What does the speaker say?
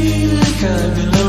Feel like I've been